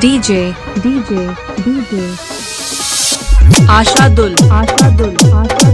DJ, DJ, DJ. Asha Dul, Asha Dul, Asha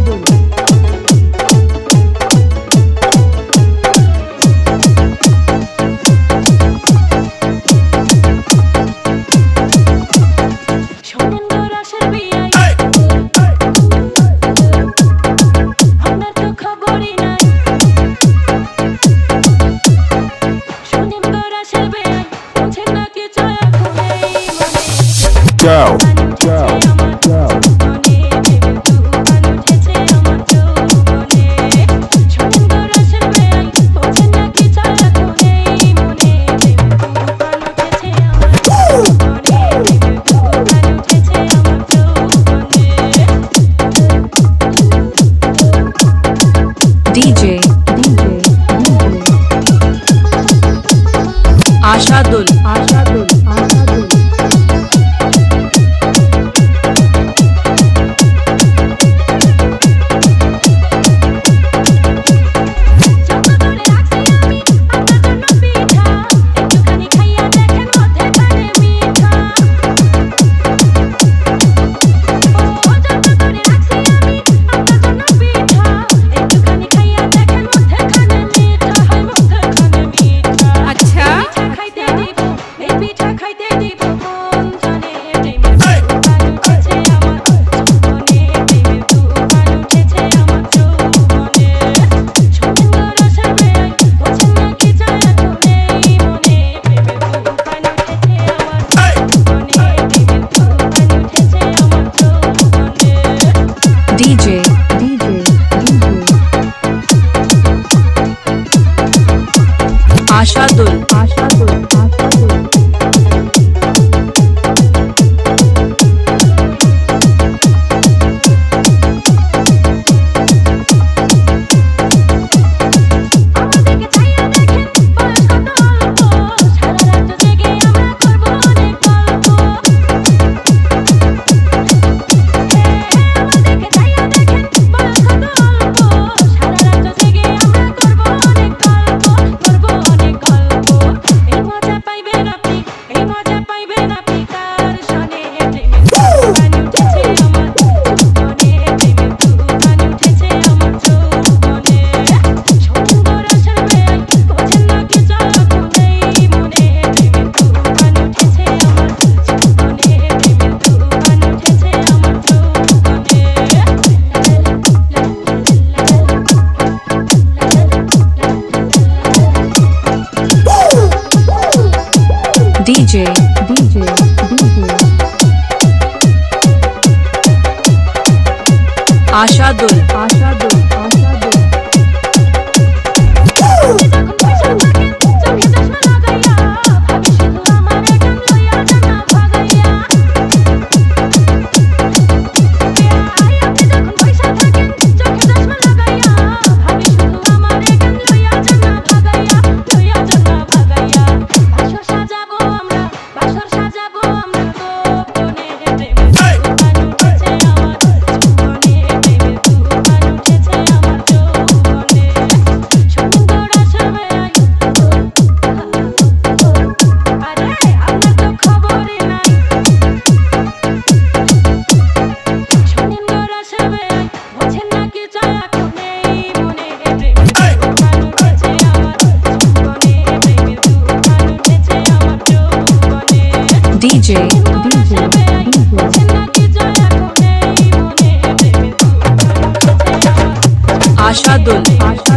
DJ, DJ, DJ. Asha Dul. DJ Asha Dul.